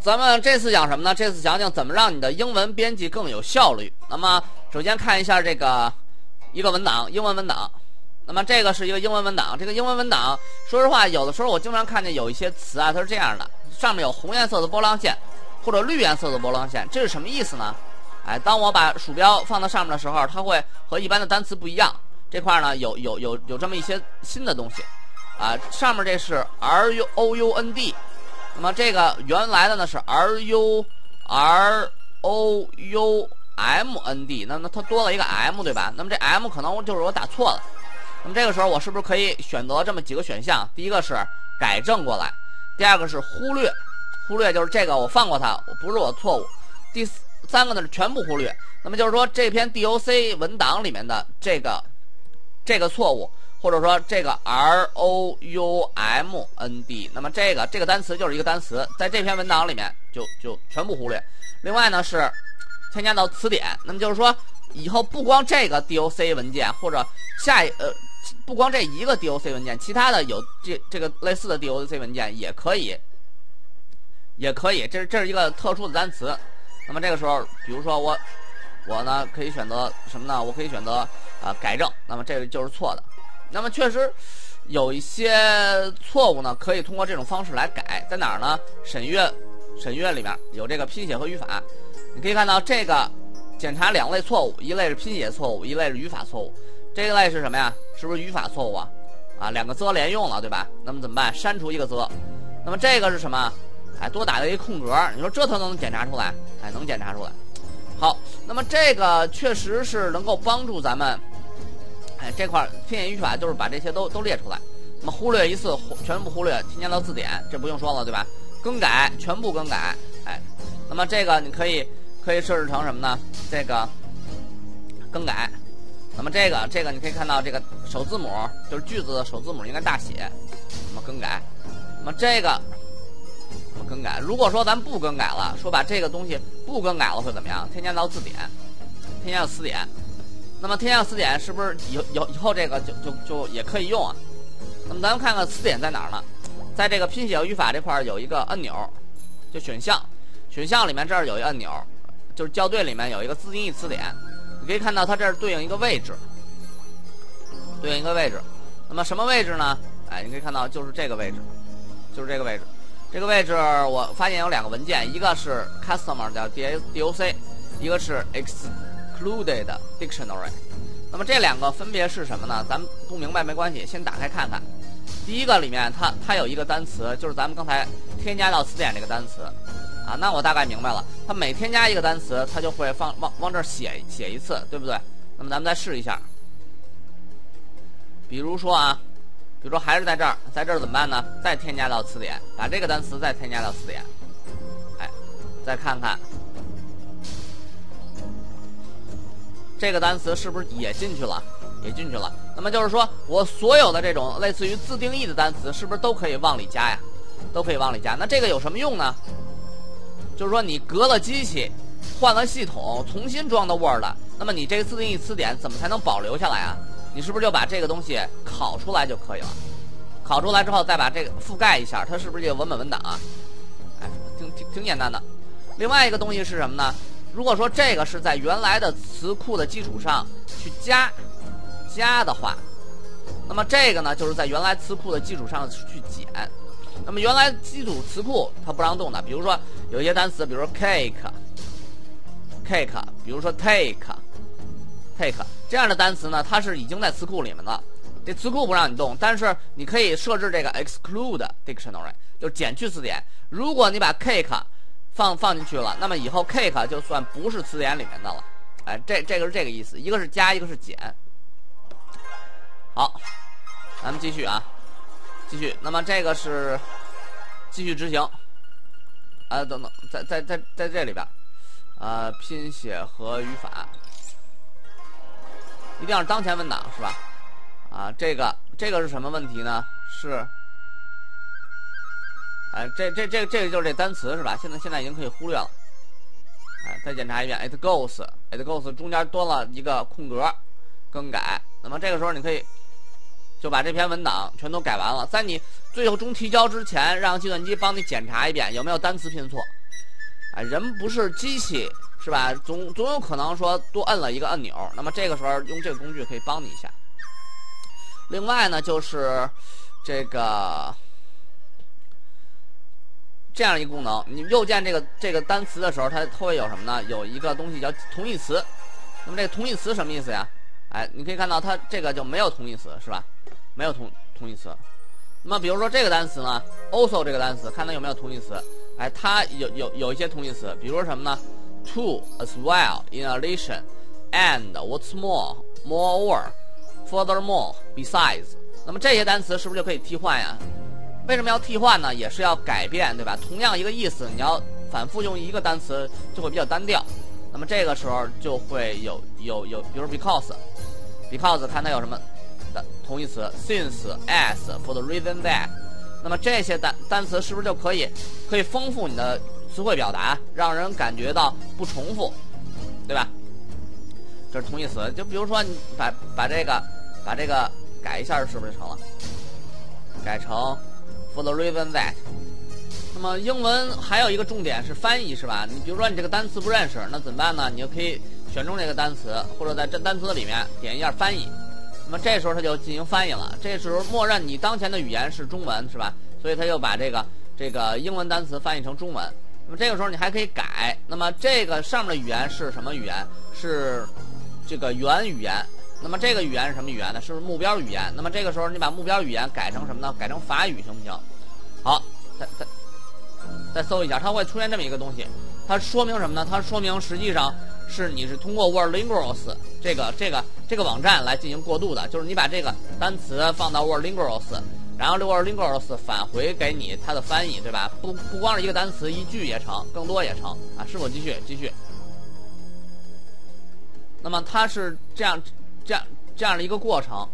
咱们这次讲什么呢？这次讲讲怎么让你的英文编辑更有效率。那么，首先看一下这个一个文档，英文文档。那么这个是一个英文文档。这个英文文档，说实话，有的时候我经常看见有一些词啊，它是这样的，上面有红颜色的波浪线，或者绿颜色的波浪线，这是什么意思呢？哎，当我把鼠标放到上面的时候，它会和一般的单词不一样。这块呢，有有有有这么一些新的东西，啊，上面这是 R U O U N D，那么这个原来的呢是 R U R O U M N D，那么它多了一个 M，对吧？那么这 M 可能就是我打错了。那么这个时候我是不是可以选择这么几个选项？第一个是改正过来，第二个是忽略，忽略就是这个我放过它，不是我错误。第三个呢是全部忽略。那么就是说这篇 DOC 文档里面的这个这个错误，或者说这个 R O U M N D，那么这个这个单词就是一个单词，在这篇文档里面就就全部忽略。另外呢是添加到词典，那么就是说以后不光这个 DOC 文件或者下一呃。不光这一个 DOC 文件，其他的有这这个类似的 DOC 文件也可以，也可以。这是这是一个特殊的单词。那么这个时候，比如说我我呢可以选择什么呢？我可以选择啊改正。那么这个就是错的。那么确实有一些错误呢，可以通过这种方式来改。在哪儿呢？审阅审阅里面有这个拼写和语法。你可以看到这个检查两类错误，一类是拼写错误，一类是语法错误。这一类是什么呀？是不是语法错误啊？啊，两个 the 连用了，对吧？那么怎么办？删除一个 the。那么这个是什么？哎，多打了一空格。你说这它能检查出来？哎，能检查出来。好，那么这个确实是能够帮助咱们。哎，这块拼写语法就是把这些都都列出来。那么忽略一次，全部忽略，添加到字典，这不用说了，对吧？更改，全部更改。哎，那么这个你可以可以设置成什么呢？这个更改。那么这个这个你可以看到，这个首字母就是句子的首字母应该大写。那么更改，那么这个怎么更改？如果说咱不更改了，说把这个东西不更改了会怎么样？添加到字典，添加到词典。那么添加到词典是不是以以以后这个就就就也可以用啊？那么咱们看看词典在哪儿呢？在这个拼写和语法这块儿有一个按钮，就选项，选项里面这儿有一个按钮，就是校对里面有一个自定义词典。你可以看到它这儿对应一个位置，对应一个位置。那么什么位置呢？哎，你可以看到就是这个位置，就是这个位置。这个位置我发现有两个文件，一个是 customer 叫 d a D O C，一个是 x excluded dictionary。那么这两个分别是什么呢？咱们不明白没关系，先打开看看。第一个里面它它有一个单词，就是咱们刚才添加到词典这个单词。啊，那我大概明白了。它每添加一个单词，它就会放往往这儿写写一次，对不对？那么咱们再试一下。比如说啊，比如说还是在这儿，在这儿怎么办呢？再添加到词典，把这个单词再添加到词典。哎，再看看这个单词是不是也进去了？也进去了。那么就是说我所有的这种类似于自定义的单词，是不是都可以往里加呀？都可以往里加。那这个有什么用呢？就是说，你隔了机器，换了系统，重新装的 Word，那么你这个自定义词典怎么才能保留下来啊？你是不是就把这个东西拷出来就可以了？拷出来之后，再把这个覆盖一下，它是不是就文本文档啊？哎，挺挺挺简单的。另外一个东西是什么呢？如果说这个是在原来的词库的基础上去加加的话，那么这个呢，就是在原来词库的基础上去减。那么原来基础词库它不让动的，比如说有一些单词，比如说 cake，cake，比如说 take，take 这样的单词呢，它是已经在词库里面了，这词库不让你动，但是你可以设置这个 exclude dictionary，就是减去词典。如果你把 cake 放放进去了，那么以后 cake 就算不是词典里面的了。哎，这这个是这个意思，一个是加，一个是减。好，咱们继续啊。继续，那么这个是继续执行，啊，等等，在在在在这里边，啊，拼写和语法，一定要是当前文档是吧？啊，这个这个是什么问题呢？是，哎，这这这这个就是这单词是吧？现在现在已经可以忽略了，哎，再检查一遍，it goes，it goes 中间多了一个空格，更改，那么这个时候你可以。就把这篇文档全都改完了，在你最后中提交之前，让计算机帮你检查一遍有没有单词拼错。啊，人不是机器，是吧？总总有可能说多摁了一个按钮，那么这个时候用这个工具可以帮你一下。另外呢，就是这个这样一个功能，你右键这个这个单词的时候，它它会有什么呢？有一个东西叫同义词。那么这个同义词什么意思呀？哎，你可以看到它这个就没有同义词，是吧？没有同同义词。那么比如说这个单词呢，also 这个单词，看它有没有同义词？哎，它有有有一些同义词，比如说什么呢？to as well, in addition, and what's more, moreover, furthermore, besides。那么这些单词是不是就可以替换呀？为什么要替换呢？也是要改变，对吧？同样一个意思，你要反复用一个单词就会比较单调。那么这个时候就会有有有，比如 because，because 看它有什么的同义词，since，as，for the reason that。那么这些单单词是不是就可以可以丰富你的词汇表达，让人感觉到不重复，对吧？这是同义词。就比如说你把把这个把这个改一下，是不是就成了？改成 for the reason that。那么英文还有一个重点是翻译，是吧？你比如说你这个单词不认识，那怎么办呢？你就可以选中这个单词，或者在这单词里面点一下翻译。那么这时候它就进行翻译了。这时候默认你当前的语言是中文，是吧？所以它就把这个这个英文单词翻译成中文。那么这个时候你还可以改。那么这个上面的语言是什么语言？是这个原语言。那么这个语言是什么语言呢？是不是目标语言。那么这个时候你把目标语言改成什么呢？改成法语行不行？好，再再。再搜一下，它会出现这么一个东西，它说明什么呢？它说明实际上是你是通过 Wordlingos 这个这个这个网站来进行过渡的，就是你把这个单词放到 Wordlingos，然后这 Wordlingos 返回给你它的翻译，对吧？不不光是一个单词，一句也成，更多也成啊！是否继续继续？那么它是这样这样这样的一个过程。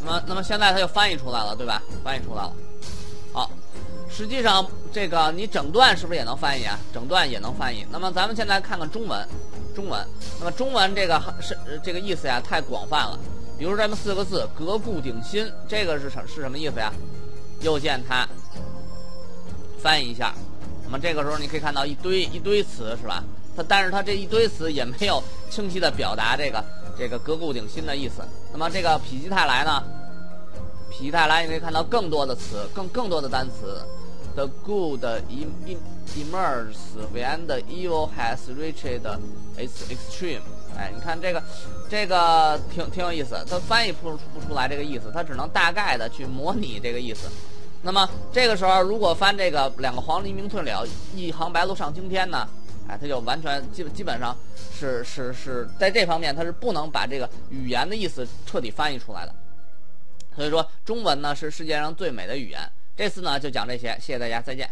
那么那么现在它就翻译出来了，对吧？翻译出来了，好。实际上，这个你整段是不是也能翻译啊？整段也能翻译。那么咱们现在看看中文，中文。那么中文这个是这个意思呀，太广泛了。比如咱们四个字“革故鼎新”，这个是什是什么意思呀？右键它翻译一下。那么这个时候你可以看到一堆一堆词是吧？它但是它这一堆词也没有清晰的表达这个这个“革故鼎新”的意思。那么这个否极泰来呢？否极泰来你可以看到更多的词，更更多的单词。The good emerges when the evil has reached its extreme。哎，你看这个，这个挺挺有意思。它翻译不不出来这个意思，它只能大概的去模拟这个意思。那么这个时候，如果翻这个“两个黄鹂鸣翠柳，一行白鹭上青天”呢？哎，他就完全基基本上是是是在这方面，他是不能把这个语言的意思彻底翻译出来的。所以说，中文呢是世界上最美的语言。这次呢就讲这些，谢谢大家，再见。